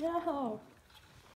No.